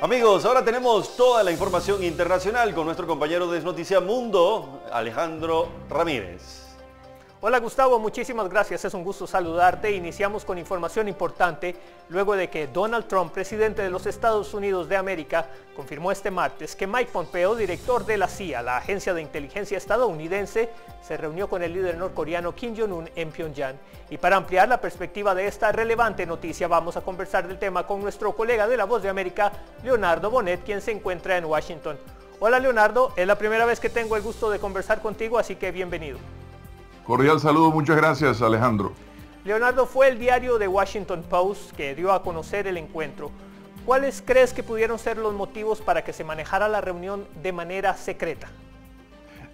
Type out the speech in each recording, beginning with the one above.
Amigos, ahora tenemos toda la información internacional con nuestro compañero de Noticia Mundo, Alejandro Ramírez. Hola Gustavo, muchísimas gracias. Es un gusto saludarte. Iniciamos con información importante luego de que Donald Trump, presidente de los Estados Unidos de América, confirmó este martes que Mike Pompeo, director de la CIA, la agencia de inteligencia estadounidense, se reunió con el líder norcoreano Kim Jong-un en Pyongyang. Y para ampliar la perspectiva de esta relevante noticia, vamos a conversar del tema con nuestro colega de La Voz de América, Leonardo Bonet, quien se encuentra en Washington. Hola Leonardo, es la primera vez que tengo el gusto de conversar contigo, así que bienvenido. Cordial saludo, muchas gracias Alejandro. Leonardo, fue el diario de Washington Post que dio a conocer el encuentro. ¿Cuáles crees que pudieron ser los motivos para que se manejara la reunión de manera secreta?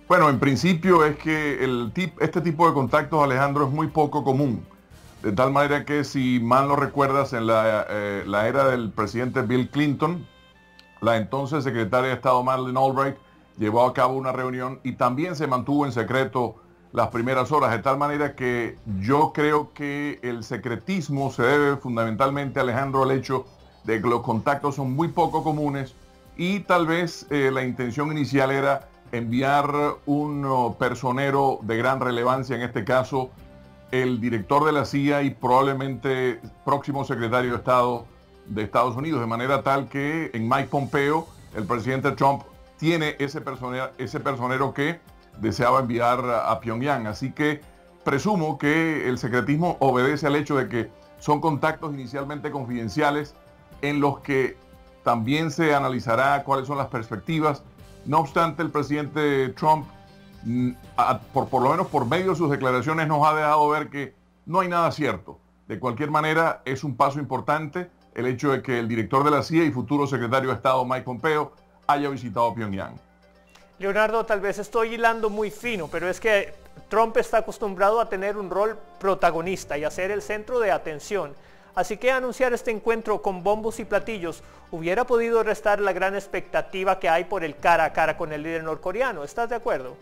Bueno, en principio es que el este tipo de contactos, Alejandro, es muy poco común. De tal manera que si mal no recuerdas, en la, eh, la era del presidente Bill Clinton, la entonces secretaria de Estado Madeleine Albright llevó a cabo una reunión y también se mantuvo en secreto las primeras horas, de tal manera que yo creo que el secretismo se debe fundamentalmente, Alejandro, al hecho de que los contactos son muy poco comunes y tal vez eh, la intención inicial era enviar un oh, personero de gran relevancia, en este caso el director de la CIA y probablemente próximo secretario de Estado de Estados Unidos, de manera tal que en Mike Pompeo el presidente Trump tiene ese ese personero que deseaba enviar a Pyongyang. Así que presumo que el secretismo obedece al hecho de que son contactos inicialmente confidenciales en los que también se analizará cuáles son las perspectivas. No obstante, el presidente Trump, mm, por, por lo menos por medio de sus declaraciones, nos ha dejado ver que no hay nada cierto. De cualquier manera, es un paso importante el hecho de que el director de la CIA y futuro secretario de Estado, Mike Pompeo, haya visitado Pyongyang. Leonardo, tal vez estoy hilando muy fino, pero es que Trump está acostumbrado a tener un rol protagonista y a ser el centro de atención. Así que anunciar este encuentro con bombos y platillos hubiera podido restar la gran expectativa que hay por el cara a cara con el líder norcoreano. ¿Estás de acuerdo?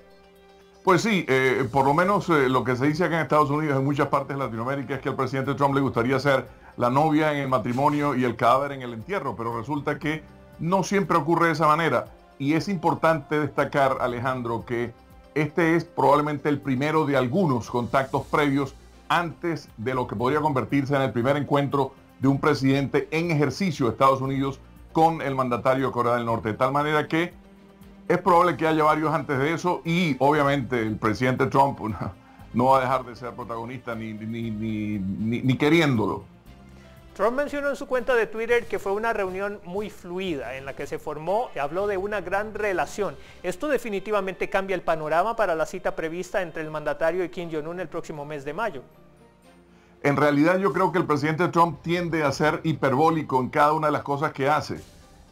Pues sí, eh, por lo menos eh, lo que se dice acá en Estados Unidos, en muchas partes de Latinoamérica, es que al presidente Trump le gustaría ser la novia en el matrimonio y el cadáver en el entierro, pero resulta que no siempre ocurre de esa manera. Y es importante destacar, Alejandro, que este es probablemente el primero de algunos contactos previos antes de lo que podría convertirse en el primer encuentro de un presidente en ejercicio de Estados Unidos con el mandatario de Corea del Norte. De tal manera que es probable que haya varios antes de eso y obviamente el presidente Trump no, va a dejar de ser protagonista ni, ni, ni, ni queriéndolo. Trump mencionó en su cuenta de Twitter que fue una reunión muy fluida en la que se formó y habló de una gran relación. Esto definitivamente cambia el panorama para la cita prevista entre el mandatario y Kim Jong-un el próximo mes de mayo. En realidad yo creo que el presidente Trump tiende a ser hiperbólico en cada una de las cosas que hace.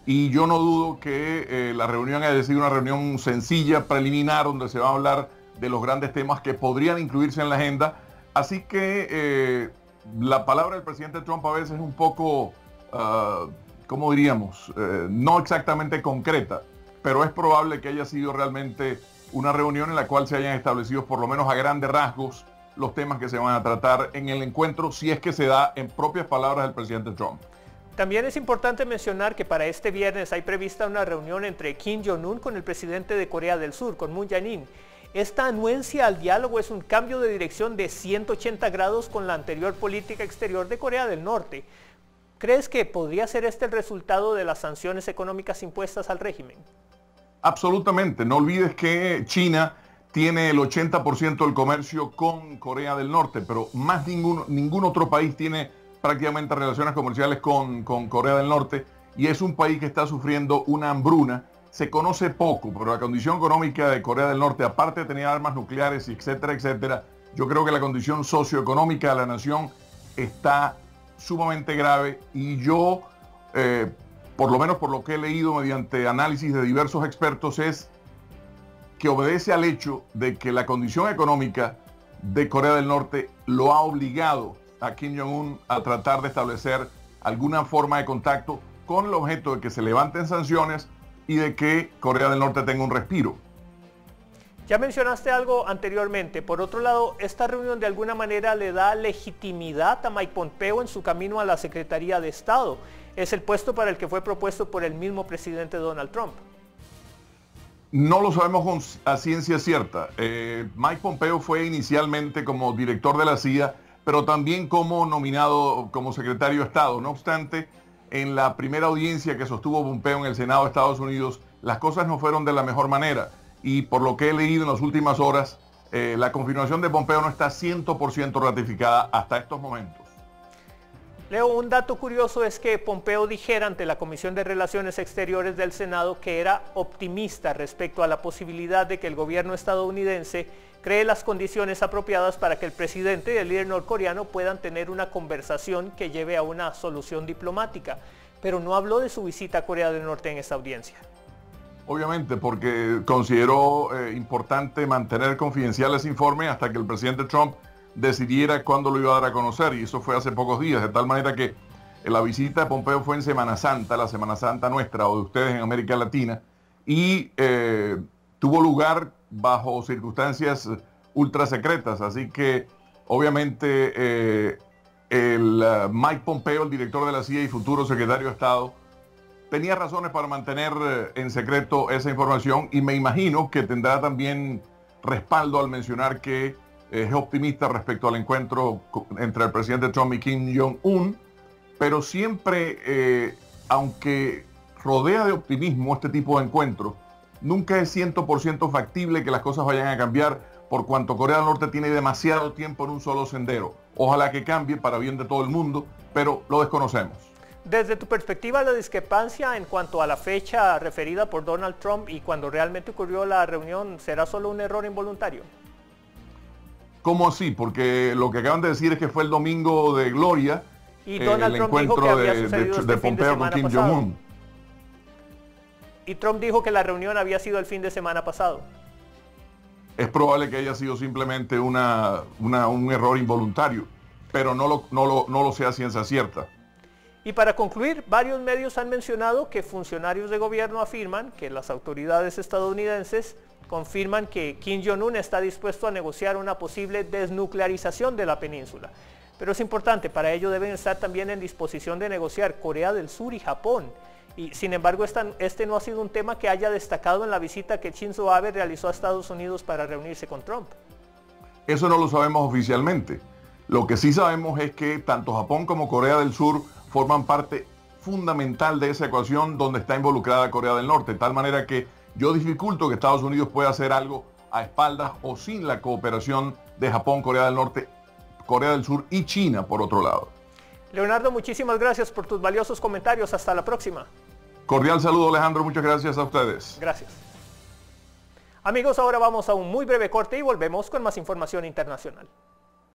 Y yo no dudo que eh, la reunión haya sido una reunión sencilla, preliminar, donde se va a hablar de los grandes temas que podrían incluirse en la agenda. Así que eh, la palabra del presidente Trump a veces es un poco, uh, ¿cómo diríamos? Eh, no exactamente concreta, pero es probable que haya sido realmente una reunión en la cual se hayan establecido por lo menos a grandes rasgos los temas que se van a tratar en el encuentro, si es que se da en propias palabras del presidente Trump. También es importante mencionar que para este viernes hay prevista una reunión entre Kim Jong-un con el presidente de Corea del Sur, con Moon Jae-in, esta anuencia al diálogo es un cambio de dirección de 180 grados con la anterior política exterior de Corea del Norte. ¿Crees que podría ser este el resultado de las sanciones económicas impuestas al régimen? Absolutamente. No olvides que China tiene el 80% del comercio con Corea del Norte, pero más ningún, otro país tiene prácticamente relaciones comerciales con, con Corea del Norte y es un país que está sufriendo una hambruna se conoce poco, pero la condición económica de Corea del Norte, aparte de tener armas nucleares etcétera, etcétera, yo creo que la condición socioeconómica de la nación está sumamente grave y yo, eh, por lo menos por lo que he leído mediante análisis de diversos expertos, es que obedece al hecho de que la condición económica de Corea del Norte lo ha obligado a Kim Jong-un a tratar de establecer alguna forma de contacto con el objeto de que se levanten sanciones y de que Corea del Norte tenga un respiro. Ya mencionaste algo anteriormente. Por otro lado, esta reunión de alguna manera le da legitimidad a Mike Pompeo en su camino a la Secretaría de Estado. Es el puesto para el que fue propuesto por el mismo presidente Donald Trump. No lo sabemos a ciencia cierta. Eh, Mike Pompeo fue inicialmente como director de la CIA, pero también como nominado como secretario de Estado. No obstante, en la primera audiencia que sostuvo Pompeo en el Senado de Estados Unidos, las cosas no fueron de la mejor manera y por lo que he leído en las últimas horas, eh, la confirmación de Pompeo no está 100% ratificada hasta estos momentos. Leo, un dato curioso es que Pompeo dijera ante la Comisión de Relaciones Exteriores del Senado que era optimista respecto a la posibilidad de que el gobierno estadounidense cree las condiciones apropiadas para que el presidente y el líder norcoreano puedan tener una conversación que lleve a una solución diplomática, pero no habló de su visita a Corea del Norte en esta audiencia. Obviamente, porque consideró eh, importante mantener confidencial ese informe hasta que el presidente Trump decidiera cuándo lo iba a dar a conocer, y eso fue hace pocos días, de tal manera que la visita de Pompeo fue en Semana Santa, la Semana Santa nuestra o de ustedes en América Latina, y eh, tuvo lugar bajo circunstancias ultra secretas, así que obviamente eh, el Mike Pompeo, el director de la CIA y futuro secretario de Estado, tenía razones para mantener eh, en secreto esa información y me imagino que tendrá también respaldo al mencionar que eh, es optimista respecto al encuentro entre el presidente Trump y Kim Jong-un, pero siempre, eh, aunque rodea de optimismo este tipo de encuentros, nunca es 100% factible que las cosas vayan a cambiar por cuanto Corea del Norte tiene demasiado tiempo en un solo sendero. Ojalá que cambie para bien de todo el mundo, pero lo desconocemos. Desde tu perspectiva, la discrepancia en cuanto a la fecha referida por Donald Trump y cuando realmente ocurrió la reunión, ¿será solo un error involuntario? ¿Cómo así? Porque lo que acaban de decir es que fue el domingo de gloria. Y Donald Trump dijo que había sucedido de, este Pompeo con Kim Jong-un. Y Trump dijo que la reunión había sido el fin de semana pasado. Es probable que haya sido simplemente una, un error involuntario, pero no lo, no lo, no lo sea ciencia cierta. Y para concluir, varios medios han mencionado que funcionarios de gobierno afirman que las autoridades estadounidenses confirman que Kim Jong-un está dispuesto a negociar una posible desnuclearización de la península. Pero es importante, para ello deben estar también en disposición de negociar Corea del Sur y Japón. Y sin embargo, este no ha sido un tema que haya destacado en la visita que Shinzo Abe realizó a Estados Unidos para reunirse con Trump. Eso no lo sabemos oficialmente. Lo que sí sabemos es que tanto Japón como Corea del Sur forman parte fundamental de esa ecuación donde está involucrada Corea del Norte, de tal manera que yo dificulto que Estados Unidos pueda hacer algo a espaldas o sin la cooperación de Japón, Corea del Norte, Corea del Sur y China por otro lado. Leonardo, muchísimas gracias por tus valiosos comentarios. Hasta la próxima. Cordial saludo Alejandro, muchas gracias a ustedes. Gracias. Amigos, ahora vamos a un muy breve corte y volvemos con más información internacional.